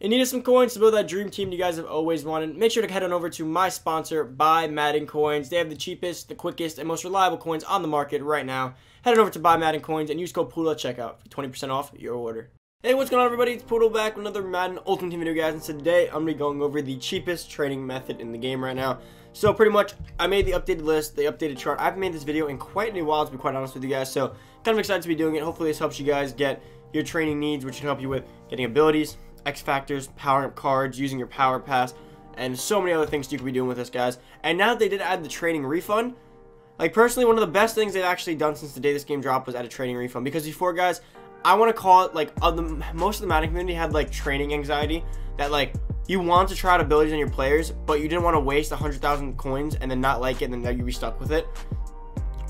and needed some coins to build that dream team you guys have always wanted, make sure to head on over to my sponsor, Buy Madden Coins. They have the cheapest, the quickest, and most reliable coins on the market right now. Head on over to Buy Madden Coins and use code Poodle at checkout for 20% off your order. Hey, what's going on everybody? It's Poodle back with another Madden Ultimate Team video, guys, and today I'm going to be going over the cheapest training method in the game right now. So pretty much, I made the updated list, the updated chart. I haven't made this video in quite a while, to be quite honest with you guys, so kind of excited to be doing it. Hopefully this helps you guys get your training needs, which can help you with getting abilities, X Factors, powering up cards, using your Power Pass, and so many other things you could be doing with this, guys. And now that they did add the training refund. Like, personally, one of the best things they've actually done since the day this game dropped was add a training refund. Because before, guys, I want to call it, like, the, most of the Madden community had, like, training anxiety. That, like, you want to try out abilities on your players, but you didn't want to waste 100,000 coins and then not like it, and then you'd be stuck with it.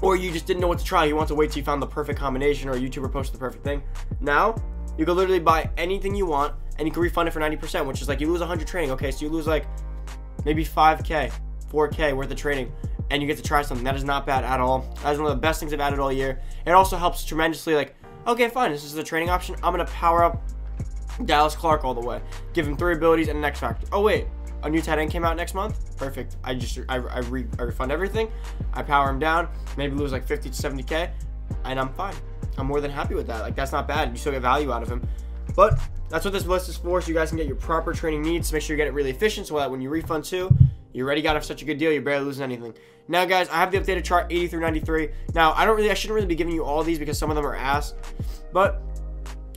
Or you just didn't know what to try. You want to wait till you found the perfect combination or a YouTuber posted the perfect thing. Now, you can literally buy anything you want and you can refund it for 90%, which is like you lose 100 training. Okay, so you lose like maybe 5K, 4K worth of training, and you get to try something. That is not bad at all. That is one of the best things I've added all year. It also helps tremendously. Like, okay, fine, this is the training option. I'm gonna power up Dallas Clark all the way. Give him three abilities and an X Factor. Oh wait, a new tight end came out next month. Perfect. I just I, I, re, I refund everything. I power him down. Maybe lose like 50 to 70k, and I'm fine. I'm more than happy with that. Like that's not bad. You still get value out of him. But that's what this list is for, so you guys can get your proper training needs. Make sure you get it really efficient so that when you refund too, you already got such a good deal, you're barely losing anything. Now, guys, I have the updated chart 80 through 93. Now, I don't really, I shouldn't really be giving you all these because some of them are ass, but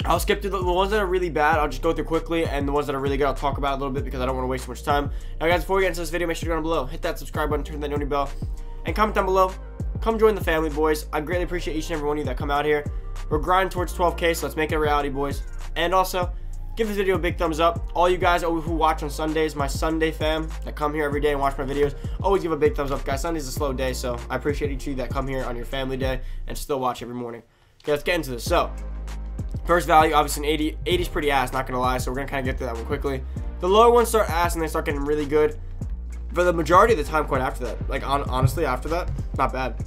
I'll skip through the, the, ones that are really bad. I'll just go through quickly, and the ones that are really good, I'll talk about a little bit because I don't want to waste too much time. Now, guys, before we get into this video, make sure to go down below, hit that subscribe button, turn that notification bell, and comment down below. Come join the family, boys. I greatly appreciate each and every one of you that come out here. We're grinding towards 12K, so let's make it a reality, boys. And also, give this video a big thumbs up. All you guys who watch on Sundays, my Sunday fam that come here every day and watch my videos, always give a big thumbs up, guys. Sunday's a slow day, so I appreciate each of you that come here on your family day and still watch every morning. Okay, let's get into this. So, first value, obviously an 80. 80 is pretty ass, not gonna lie, so we're gonna kind of get to that one quickly. The lower ones start ass and they start getting really good. For the majority of the time, quite after that. Like, on, honestly, after that, not bad.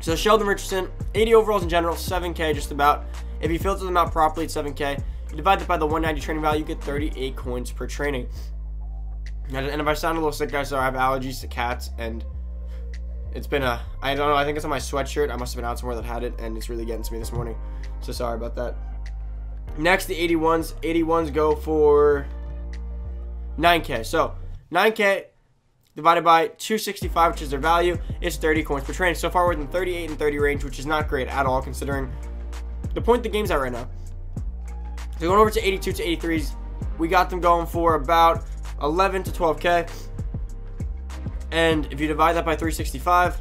So, Sheldon Richardson, 80 overalls in general, 7K just about. If you filter them out properly, it's 7K. Divide that by the 190 training value, you get 38 coins per training. And if I sound a little sick, guys, so I have allergies to cats, and it's been a, I don't know, I think it's on my sweatshirt. I must have been out somewhere that had it, and it's really getting to me this morning. So sorry about that. Next, the 81s. 81s go for 9K. So, 9K divided by 265, which is their value, is 30 coins per training. So far, we're in 38 and 30 range, which is not great at all, considering the point the game's at right now. Going over to 82 to 83s, we got them going for about 11 to 12k. And if you divide that by 365,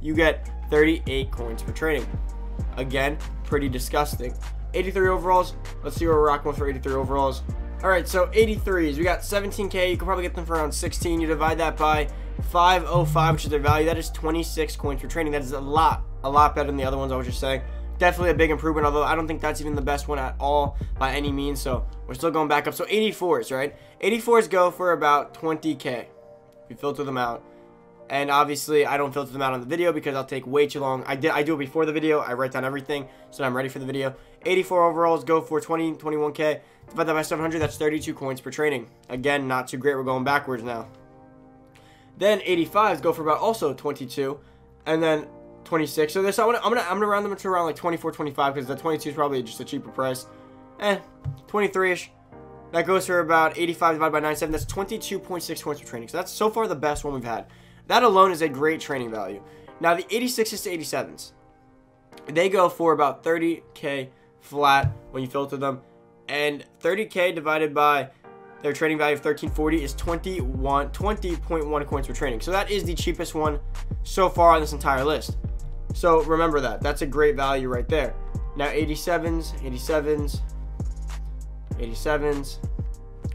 you get 38 coins per training. Again, pretty disgusting. 83 overalls. Let's see what we're rocking with for 83 overalls. All right, so 83s. We got 17k. You can probably get them for around 16. You divide that by 505, which is their value. That is 26 coins per training. That is a lot, a lot better than the other ones I was just saying definitely a big improvement, although I don't think that's even the best one at all by any means. So we're still going back up. So 84s, right? 84s go for about 20k. We filter them out. And obviously, I don't filter them out on the video because I'll take way too long. I did I do it before the video. I write down everything so I'm ready for the video. 84 overalls go for 20, 21k. Divide that by 700, that's 32 coins per training. Again, not too great. We're going backwards now. Then 85s go for about also 22. And then 26. So this, I'm gonna, I'm gonna, I'm gonna round them to around like 24, 25 because the 22 is probably just a cheaper price. Eh, 23ish. That goes for about 85 divided by 97. That's 22.6 points for training. So that's so far the best one we've had. That alone is a great training value. Now the 86s to 87s, they go for about 30k flat when you filter them, and 30k divided by their trading value of 1340 is 21 20.1 coins per training. So that is the cheapest one so far on this entire list. So remember that. That's a great value right there. Now 87s, 87s, 87s,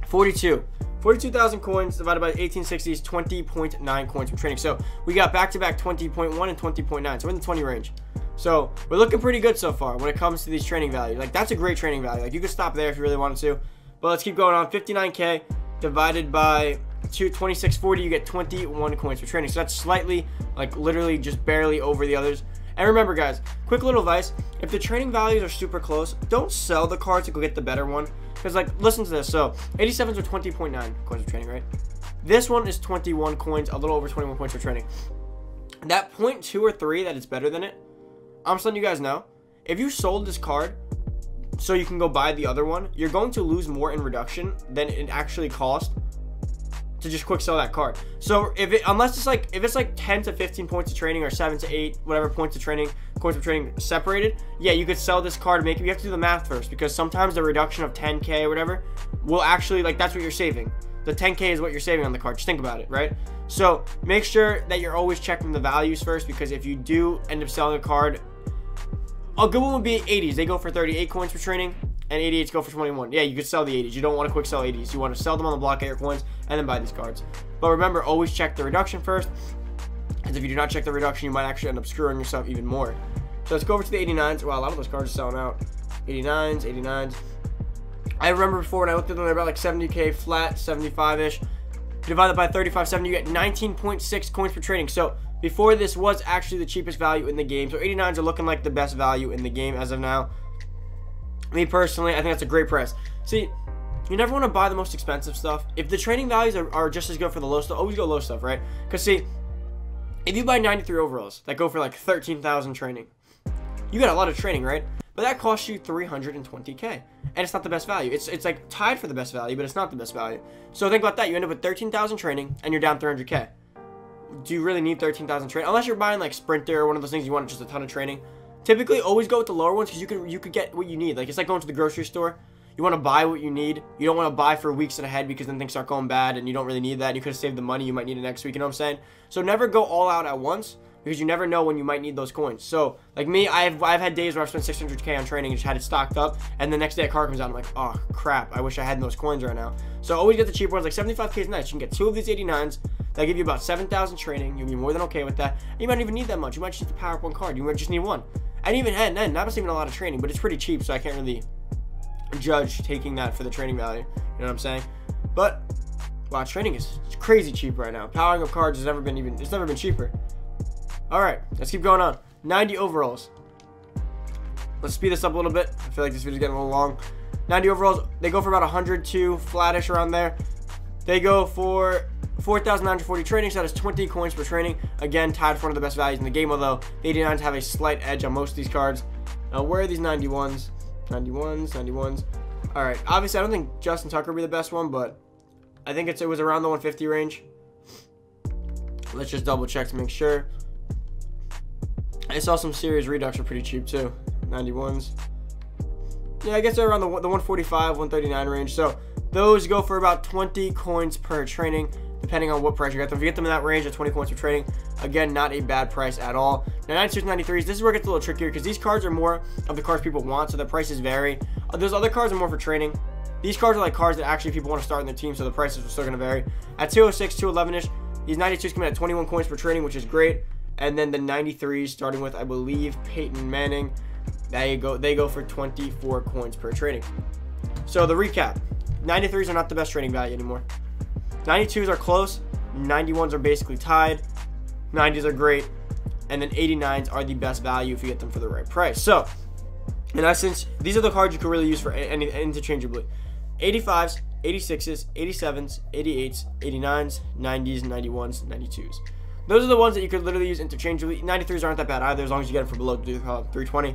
42. 42,000 coins divided by 1860 is 20.9 coins per training. So we got back-to-back 20.1 and 20.9. So we're in the 20 range. So we're looking pretty good so far when it comes to these training values. Like that's a great training value. Like you could stop there if you really wanted to. But let's keep going on. 59k divided by 2640, you get 21 coins per training. So that's slightly, like literally just barely over the others. And remember, guys, quick little advice: if the training values are super close, don't sell the card to go get the better one. Because, like, listen to this. So, 87s are 20.9 coins of training, right? This one is 21 coins, a little over 21 points for training. That point two or three that it's better than it, I'm just letting you guys know. If you sold this card so you can go buy the other one, you're going to lose more in reduction than it actually cost to just quick sell that card. So if it unless it's like if it's like 10 to 15 points of training or 7 to 8 whatever points of training points of training separated, yeah, you could sell this card make it. You have to do the math first because sometimes the reduction of 10k or whatever will actually like that's what you're saving. The 10k is what you're saving on the card. Just think about it, right? So make sure that you're always checking the values first because if you do end up selling a card, a good one would be 80s. They go for 38 coins for training and 88s go for 21. Yeah, you could sell the 80s. You don't want to quick sell 80s. You want to sell them on the block, get your coins, and then buy these cards. But remember, always check the reduction first. Because if you do not check the reduction, you might actually end up screwing yourself even more. So let's go over to the 89s. Wow, a lot of those cards are selling out. 89s, 89s. I remember before when I looked at them, they're about like 70k flat, 75-ish. Divide that by 35.70, you get 19.6 coins per trading. So before this was actually the cheapest value in the game. So 89s are looking like the best value in the game as of now. Me personally, I think that's a great price. See, you never want to buy the most expensive stuff. If the training values are, are just as good for the low stuff, always go low stuff, right? Because see, if you buy 93 overalls that go for like 13,000 training, you got a lot of training, right? But that costs you 320k, and it's not the best value. It's it's like tied for the best value, but it's not the best value. So think about that. You end up with 13,000 training, and you're down 300k. Do you really need 13,000 training? Unless you're buying like Sprinter or one of those things you want just a ton of training. Typically, always go with the lower ones because you can you could get what you need. Like it's like going to the grocery store. You want to buy what you need. You don't want to buy for weeks ahead because then things start going bad and you don't really need that. You could have saved the money you might need it next week. You know what I'm saying? So never go all out at once because you never know when you might need those coins. So like me, I've I've had days where I've spent 600k on training and just had it stocked up, and the next day a car comes out, I'm like, oh crap, I wish I had those coins right now. So always get the cheap ones. Like 75k is nice. You can get two of these 89s. That give you about 7,000 training. You'll be more than okay with that. And you might not even need that much. You might just need the power up one card. You might just need one. And even then, then that was even a lot of training, but it's pretty cheap, so I can't really judge taking that for the training value. You know what I'm saying? But wow, training is crazy cheap right now. Powering up cards has never been even it's never been cheaper. Alright, let's keep going on. 90 overalls. Let's speed this up a little bit. I feel like this video's getting a little long. 90 overalls, they go for about 102, flattish around there. They go for 4,940 training, so that is 20 coins per training. Again, tied for one of the best values in the game, although the 89s have a slight edge on most of these cards. Now, where are these 91s? 91s, 91s. All right, obviously, I don't think Justin Tucker would be the best one, but I think it's it was around the 150 range. Let's just double check to make sure. I saw some series redux are pretty cheap too. 91s. Yeah, I guess they're around the, the 145, 139 range. So those go for about 20 coins per training, depending on what price you get them. If you get them in that range of 20 coins per training, again, not a bad price at all. Now, 92s, 93s, this is where it gets a little trickier because these cards are more of the cards people want, so the prices vary. Uh, those other cards are more for training. These cards are like cards that actually people want to start in their team, so the prices are still going to vary. At 206, 211-ish, these 92s come in at 21 coins per training, which is great. And then the 93s, starting with, I believe, Peyton Manning. They go, they go for 24 coins per training. So the recap, 93s are not the best trading value anymore. 92s are close. 91s are basically tied. 90s are great. And then 89s are the best value if you get them for the right price. So, in essence, these are the cards you can really use for any interchangeably. 85s, 86s, 87s, 88s, 89s, 90s, 91s, 92s. Those are the ones that you could literally use interchangeably. 93s aren't that bad either as long as you get them for below 320. Uh,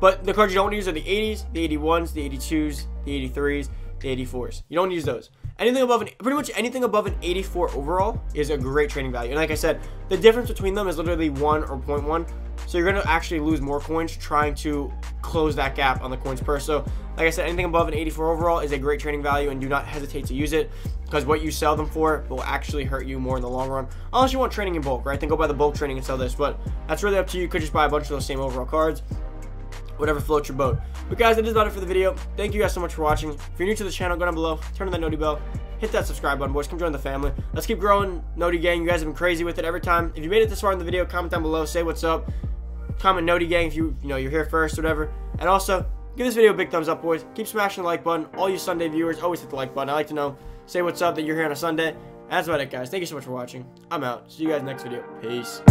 but the cards you don't use are the 80s, the 81s, the 82s, the 83s, the 84s. You don't use those. Anything above an, pretty much anything above an 84 overall is a great trading value. And like I said, the difference between them is literally 1 or 0.1. So you're to actually lose more coins trying to close that gap on the coins per. So like I said, anything above an 84 overall is a great trading value and do not hesitate to use it because what you sell them for will actually hurt you more in the long run. Unless you want training in bulk, right? Then go buy the bulk training and sell this. But that's really up to you. You could just buy a bunch of those same overall cards whatever floats your boat. But guys, that is about it for the video. Thank you guys so much for watching. If you're new to the channel, go down below, turn on that noti bell, hit that subscribe button, boys. Come join the family. Let's keep growing. Noti Gang, you guys have been crazy with it every time. If you made it this far in the video, comment down below, say what's up. Comment Noti Gang if you you know you're here first, whatever. And also, give this video a big thumbs up, boys. Keep smashing the like button. All you Sunday viewers, always hit the like button. I like to know. Say what's up that you're here on a Sunday. that's about it, guys. Thank you so much for watching. I'm out. See you guys next video. Peace.